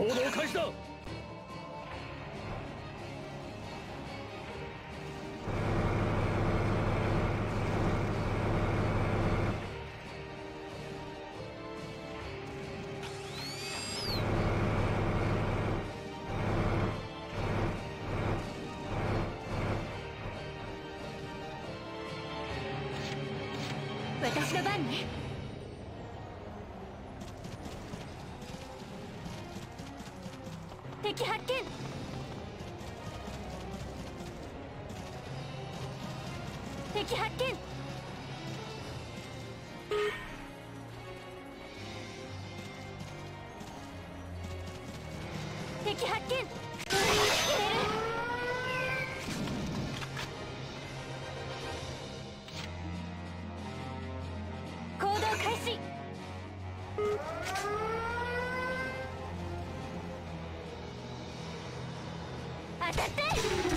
行動開始だ。私の番ね。見敵発見。敵発見。行動開始。当たって。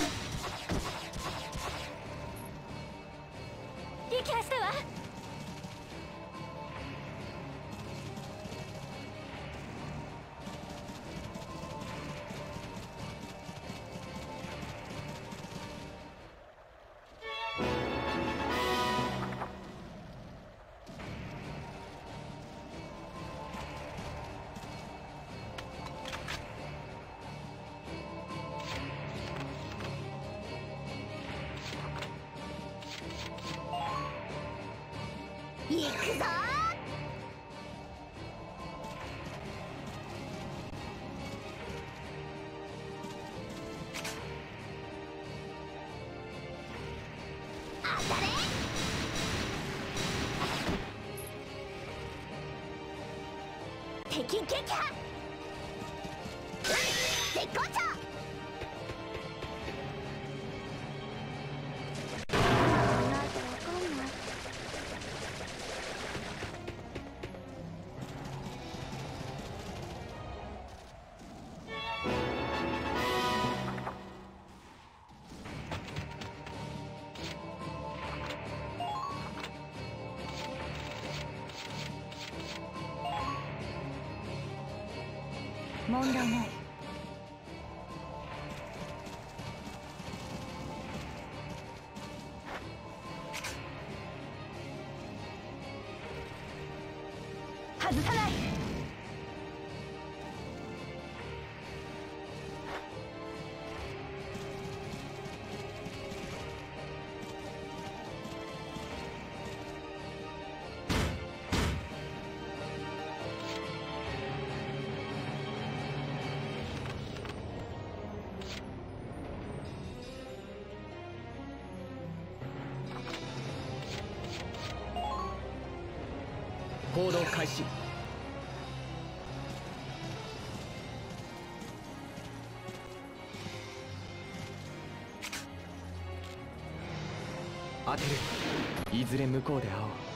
敵問題ない。開始。当てる。いずれ向こうで会おう。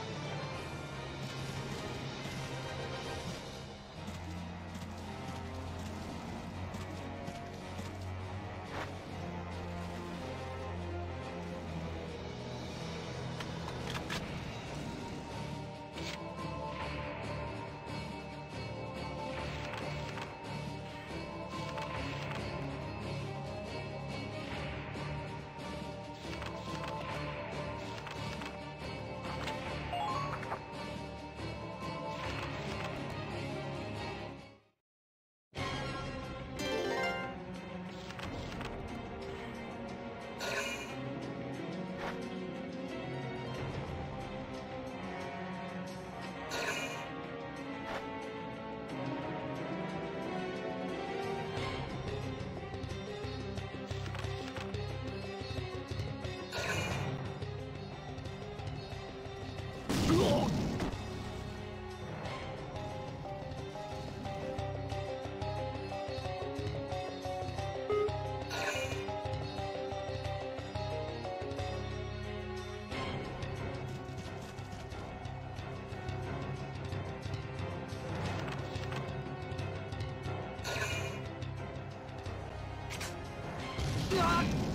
Ah!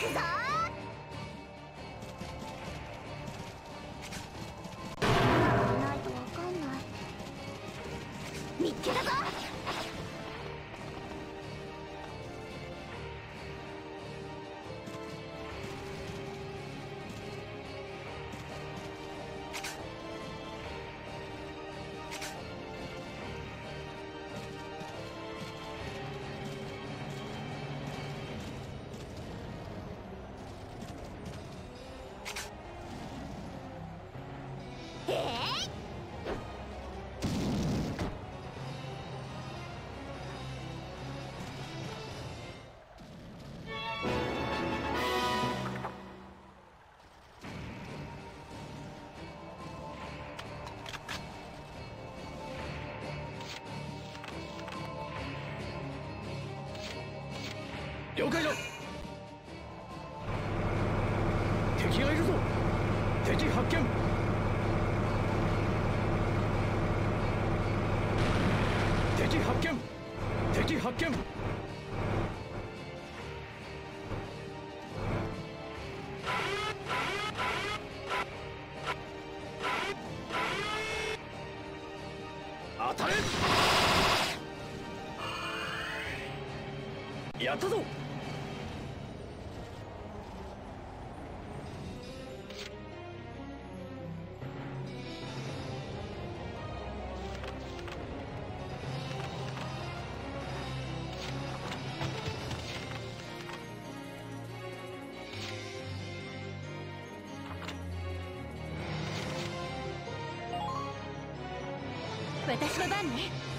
く了解だ。敵がいるぞ。敵発見。敵発見。敵発見。当たれ。やったぞ。私の番ね。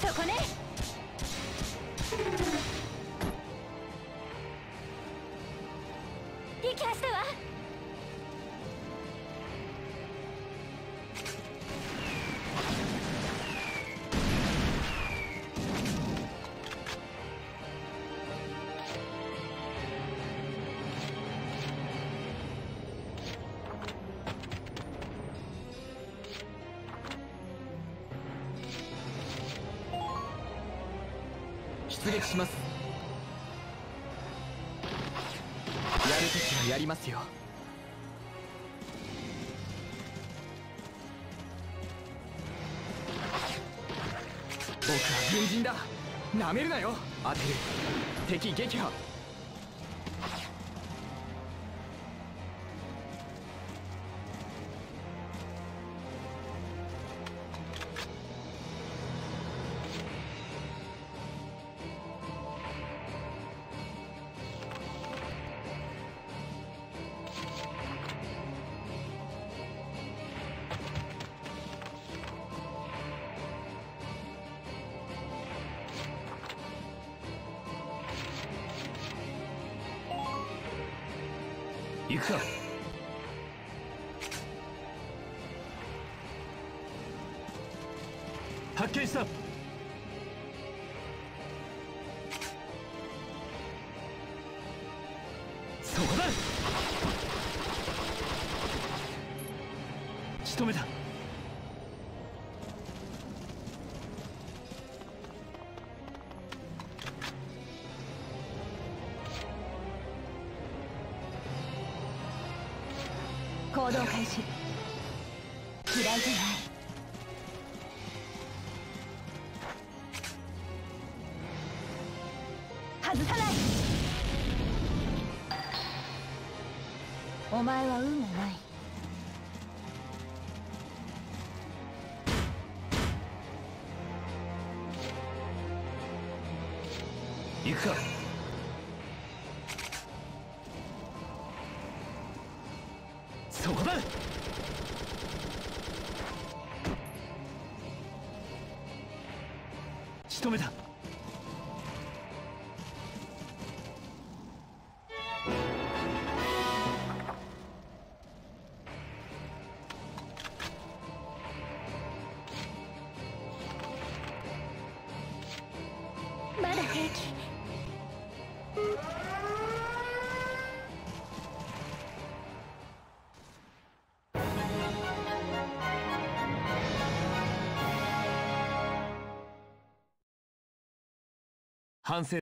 そこね。出撃します。やるときはやりますよ。僕は軍人だ。なめるなよ。当てる。敵撃破。行くか発見した。そこだ。仕留めた。行動開始嫌いじゃない外さないお前は運がない行くか。そこだ。めた。まだ平気。反省